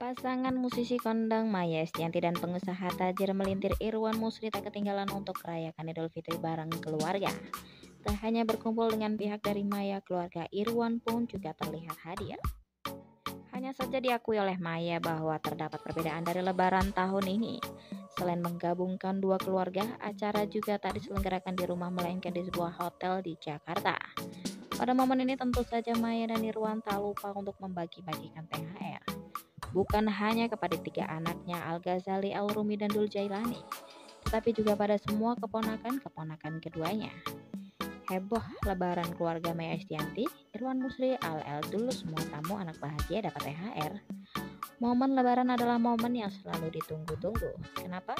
Pasangan musisi kondang Maya Estianti dan pengusaha tajir melintir Irwan Musri tak ketinggalan untuk merayakan Idul Fitri bareng keluarga. Tak hanya berkumpul dengan pihak dari Maya, keluarga Irwan pun juga terlihat hadir. Hanya saja diakui oleh Maya bahwa terdapat perbedaan dari lebaran tahun ini. Selain menggabungkan dua keluarga, acara juga tak diselenggarakan di rumah melainkan di sebuah hotel di Jakarta. Pada momen ini tentu saja Maya dan Irwan tak lupa untuk membagi-bagikan THR. Bukan hanya kepada tiga anaknya Al-Ghazali, Al-Rumi, dan Dul Jailani, tetapi juga pada semua keponakan-keponakan keduanya. Heboh lebaran keluarga Maya Estianti, Irwan Musri, Al El dulu semua tamu anak bahagia dapat THR. Momen lebaran adalah momen yang selalu ditunggu-tunggu. Kenapa?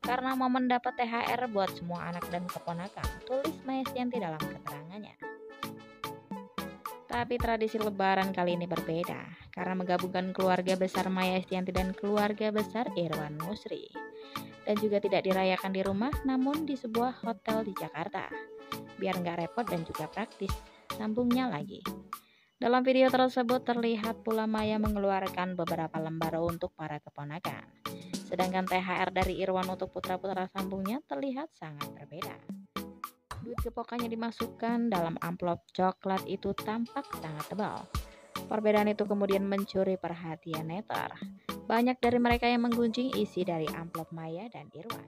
Karena momen dapat THR buat semua anak dan keponakan, tulis Maya Estianti dalam keterangannya. Tapi tradisi lebaran kali ini berbeda karena menggabungkan keluarga besar Maya Estianti dan keluarga besar Irwan Musri. Dan juga tidak dirayakan di rumah namun di sebuah hotel di Jakarta. Biar nggak repot dan juga praktis. Sambungnya lagi. Dalam video tersebut terlihat pula Maya mengeluarkan beberapa lembar untuk para keponakan. Sedangkan THR dari Irwan untuk putra-putra sambungnya terlihat sangat berbeda. Duit kepokannya dimasukkan dalam amplop coklat itu tampak sangat tebal. Perbedaan itu kemudian mencuri perhatian netar. Banyak dari mereka yang menggunjing isi dari amplop Maya dan Irwan.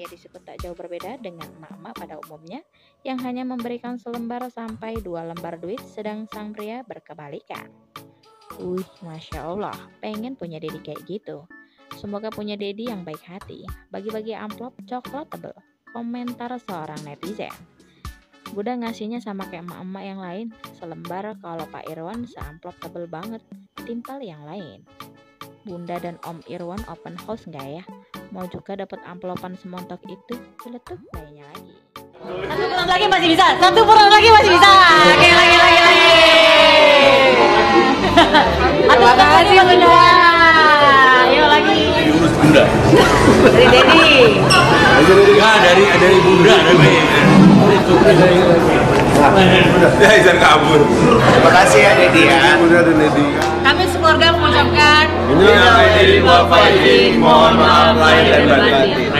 Maya disebut tak jauh berbeda dengan emak-emak pada umumnya yang hanya memberikan selembar sampai dua lembar duit sedang sang pria berkebalikan. Wih, Masya Allah, pengen punya dedi kayak gitu. Semoga punya dedi yang baik hati, bagi-bagi amplop coklat tebel komentar seorang netizen. Bunda ngasihnya sama kayak emak-emak yang lain, selembar kalau Pak Irwan seamplop tebel banget, timpal yang lain. Bunda dan Om Irwan open house nggak ya? Mau juga dapat amplopan semontok itu, celetuk bayarnya lagi. Satu putaran lagi masih bisa. Satu putaran lagi masih bisa. Oke, lagi lagi lagi. Terima kasih Bunda. Ayo lagi. diurus bunda Dari Dedi. ya dari dari bunda dari itu ya izin kabur Terima kasih ya Dedi ya. Kami sekeluarga mengucapkan ini yang dari bapak ini mohon maaf lahir dan batin